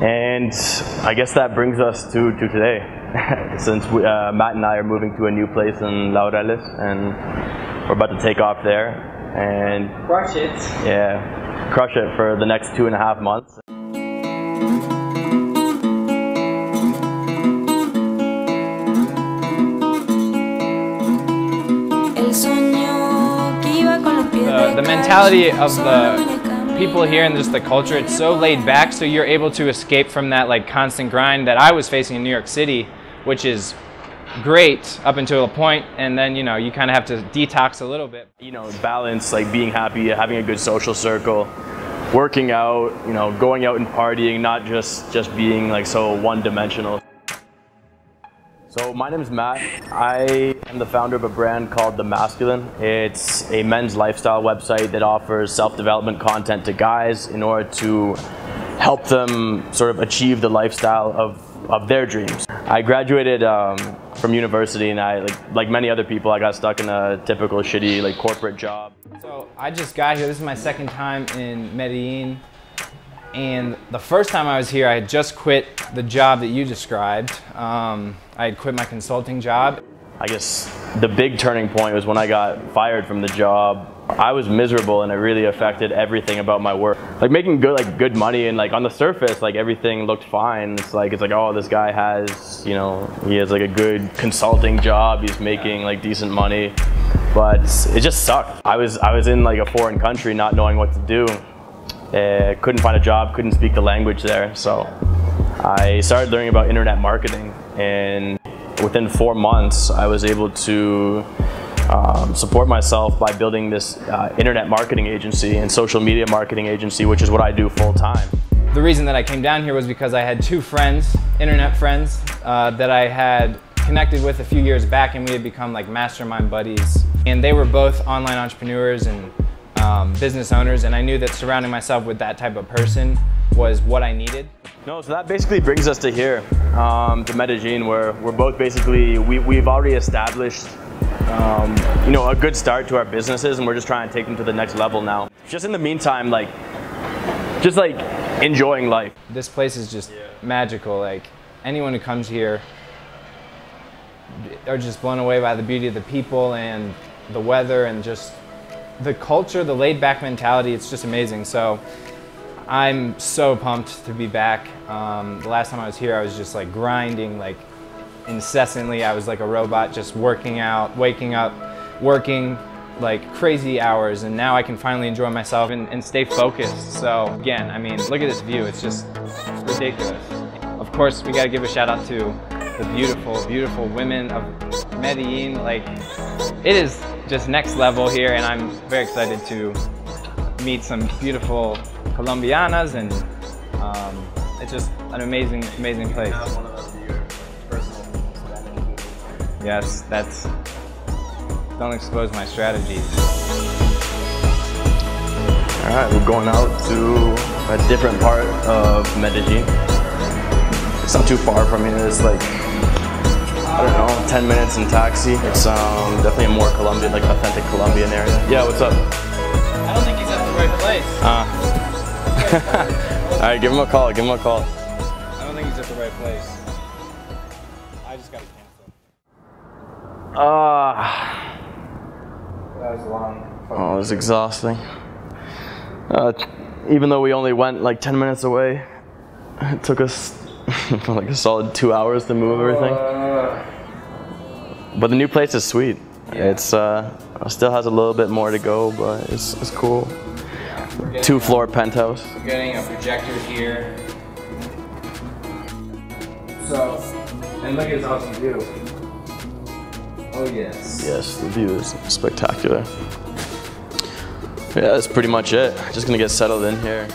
And I guess that brings us to, to today, since we, uh, Matt and I are moving to a new place in Laureles, and we're about to take off there and crush it. Yeah, crush it for the next two and a half months. The, the mentality of the people here and just the culture, it's so laid back so you're able to escape from that like constant grind that I was facing in New York City, which is great up until a point and then you know you kind of have to detox a little bit. You know balance like being happy having a good social circle working out you know going out and partying not just just being like so one-dimensional so my name is Matt. I am the founder of a brand called The Masqline. It's a men's lifestyle website that offers self-development content to guys in order to help them sort of achieve the lifestyle of, of their dreams. I graduated um, from university and I, like, like many other people, I got stuck in a typical shitty like corporate job. So I just got here, this is my second time in Medellin. And the first time I was here, I had just quit the job that you described. Um, I had quit my consulting job. I guess the big turning point was when I got fired from the job. I was miserable and it really affected everything about my work. Like making good like good money and like on the surface like everything looked fine. It's like it's like oh this guy has, you know, he has like a good consulting job, he's making like decent money. But it just sucked. I was I was in like a foreign country not knowing what to do. Uh, couldn't find a job, couldn't speak the language there. So I started learning about internet marketing and within four months I was able to um, support myself by building this uh, internet marketing agency and social media marketing agency, which is what I do full time. The reason that I came down here was because I had two friends, internet friends, uh, that I had connected with a few years back and we had become like mastermind buddies. And they were both online entrepreneurs and um, business owners, and I knew that surrounding myself with that type of person was what I needed. No, so that basically brings us to here, um, to Medellin, where we're both basically, we, we've already established um, you know, a good start to our businesses and we're just trying to take them to the next level now. Just in the meantime, like, just like enjoying life. This place is just yeah. magical. Like anyone who comes here are just blown away by the beauty of the people and the weather and just the culture, the laid back mentality, it's just amazing. So I'm so pumped to be back. Um, the last time I was here, I was just like grinding, like incessantly. I was like a robot, just working out, waking up, working like crazy hours. And now I can finally enjoy myself and, and stay focused. So again, I mean, look at this view. It's just ridiculous. Of course, we got to give a shout out to the beautiful, beautiful women of Medellin. Like, it is just next level here, and I'm very excited to meet some beautiful Colombianas, and um, it's just an amazing, amazing place. Yes, that's, don't expose my strategies. All right, we're going out to a different part of Medellin. It's not too far from here, it's like I don't know, 10 minutes in taxi. It's um, definitely a more Colombian, like authentic Colombian area. Yeah, what's up? I don't think he's at the right place. Uh. All right, give him a call, give him a call. I don't think he's at the right place. I just got to cancel. Ah. Uh, that was long. Oh, it was exhausting. Uh, even though we only went like 10 minutes away, it took us like a solid two hours to move everything. But the new place is sweet. Yeah. It's uh, still has a little bit more to go, but it's, it's cool. Two floor a, penthouse. We're getting a projector here. So, and look at this awesome view. Oh yes. Yes, the view is spectacular. Yeah, that's pretty much it. Just gonna get settled in here.